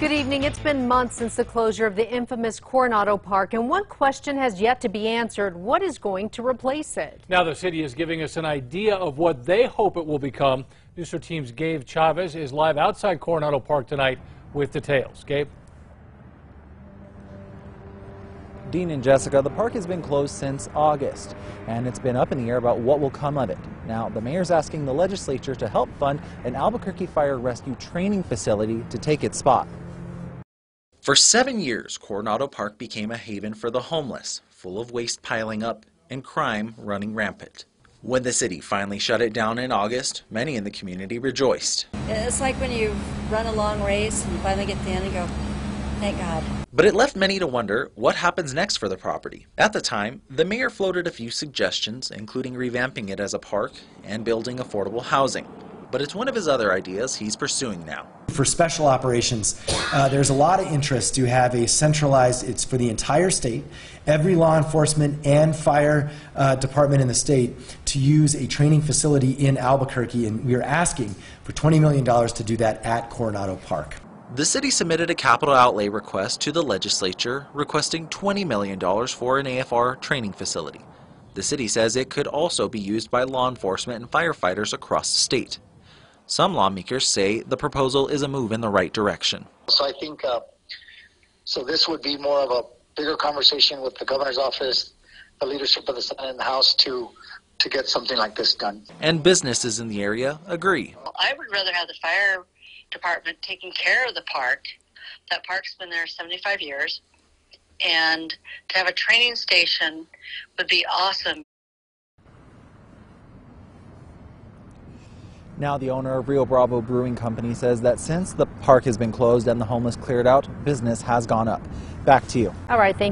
Good evening. It's been months since the closure of the infamous Coronado Park, and one question has yet to be answered. What is going to replace it? Now the city is giving us an idea of what they hope it will become. News 13's Gabe Chavez is live outside Coronado Park tonight with details. Gabe? Dean and Jessica, the park has been closed since August, and it's been up in the air about what will come of it. Now, the mayor's asking the legislature to help fund an Albuquerque fire rescue training facility to take its spot. For seven years, Coronado Park became a haven for the homeless, full of waste piling up and crime running rampant. When the city finally shut it down in August, many in the community rejoiced. It's like when you run a long race and you finally get to the end and go, thank God. But it left many to wonder what happens next for the property. At the time, the mayor floated a few suggestions, including revamping it as a park and building affordable housing. But it's one of his other ideas he's pursuing now. For special operations, uh, there's a lot of interest to have a centralized, it's for the entire state, every law enforcement and fire uh, department in the state to use a training facility in Albuquerque, and we are asking for $20 million to do that at Coronado Park. The city submitted a capital outlay request to the legislature requesting $20 million for an AFR training facility. The city says it could also be used by law enforcement and firefighters across the state. Some lawmakers say the proposal is a move in the right direction. So I think, uh, so this would be more of a bigger conversation with the governor's office, the leadership of the Senate and the House to, to get something like this done. And businesses in the area agree. I would rather have the fire department taking care of the park. That park's been there 75 years. And to have a training station would be awesome. Now, the owner of Rio Bravo Brewing Company says that since the park has been closed and the homeless cleared out, business has gone up. Back to you. All right. Thank